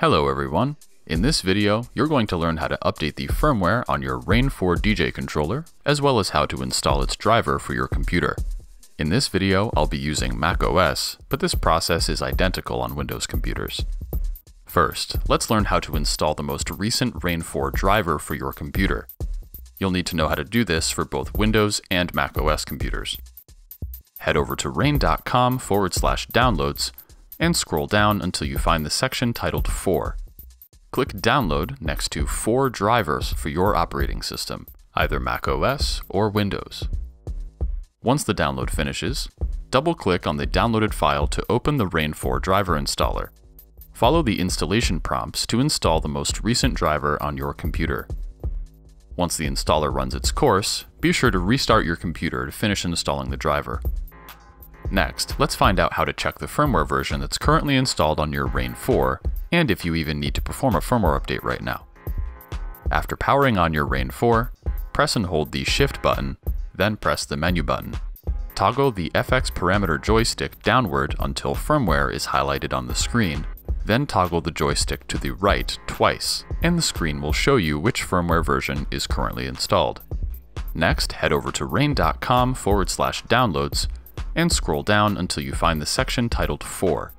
Hello everyone. In this video, you're going to learn how to update the firmware on your Rane 4 DJ controller, as well as how to install its driver for your computer. In this video, I'll be using macOS, but this process is identical on Windows computers. First, let's learn how to install the most recent Rane 4 driver for your computer. You'll need to know how to do this for both Windows and macOS computers. Head over to rane.com forward slash downloads and scroll down until you find the section titled 4. Click Download next to 4 drivers for your operating system, either macOS or Windows. Once the download finishes, double-click on the downloaded file to open the Rane4 driver installer. Follow the installation prompts to install the most recent driver on your computer. Once the installer runs its course, be sure to restart your computer to finish installing the driver. Next, let's find out how to check the firmware version that's currently installed on your Rane 4, and if you even need to perform a firmware update right now. After powering on your Rane 4, press and hold the Shift button, then press the Menu button. Toggle the FX parameter joystick downward until firmware is highlighted on the screen, then toggle the joystick to the right twice, and the screen will show you which firmware version is currently installed. Next, head over to rane.com forward slash downloads and scroll down until you find the section titled 4.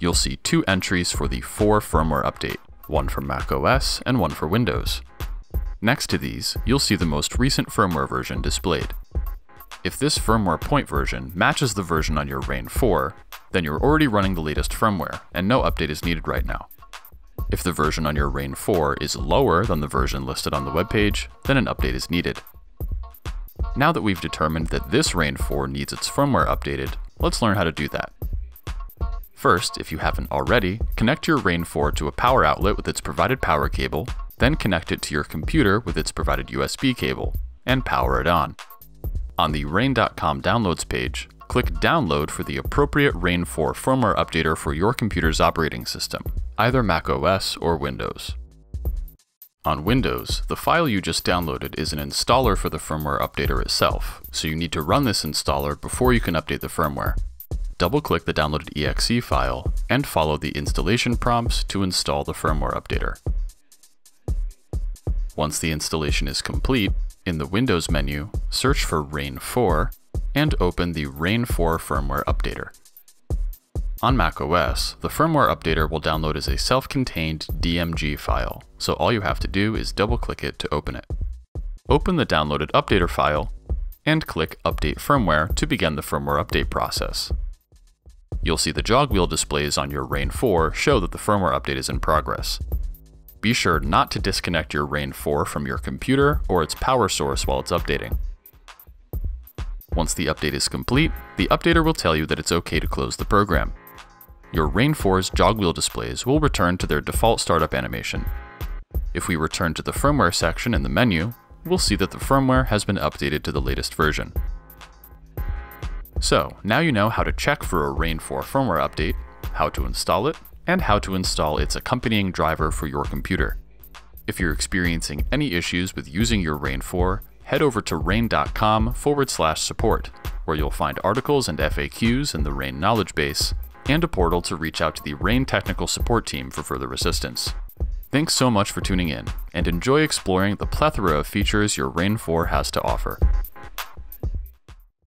You'll see two entries for the 4 firmware update, one for macOS and one for Windows. Next to these, you'll see the most recent firmware version displayed. If this firmware point version matches the version on your Rane 4, then you're already running the latest firmware, and no update is needed right now. If the version on your Rane 4 is lower than the version listed on the webpage, then an update is needed. Now that we've determined that this Rane 4 needs its firmware updated, let's learn how to do that. First, if you haven't already, connect your Rane 4 to a power outlet with its provided power cable, then connect it to your computer with its provided USB cable, and power it on. On the Rane.com downloads page, click Download for the appropriate Rane 4 firmware updater for your computer's operating system, either macOS or Windows. On Windows, the file you just downloaded is an installer for the firmware updater itself, so you need to run this installer before you can update the firmware. Double-click the downloaded exe file, and follow the installation prompts to install the firmware updater. Once the installation is complete, in the Windows menu, search for Rane 4, and open the Rane 4 firmware updater. On macOS, the firmware updater will download as a self-contained DMG file, so all you have to do is double-click it to open it. Open the downloaded updater file, and click Update Firmware to begin the firmware update process. You'll see the jog wheel displays on your Rane 4 show that the firmware update is in progress. Be sure not to disconnect your Rane 4 from your computer or its power source while it's updating. Once the update is complete, the updater will tell you that it's okay to close the program your Rane 4's jog displays will return to their default startup animation. If we return to the firmware section in the menu, we'll see that the firmware has been updated to the latest version. So, now you know how to check for a Rane 4 firmware update, how to install it, and how to install its accompanying driver for your computer. If you're experiencing any issues with using your Rane 4, head over to rane.com forward slash support, where you'll find articles and FAQs in the Rane knowledge base, and a portal to reach out to the Rane technical support team for further assistance. Thanks so much for tuning in, and enjoy exploring the plethora of features your Rane 4 has to offer.